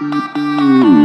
Mm-hmm.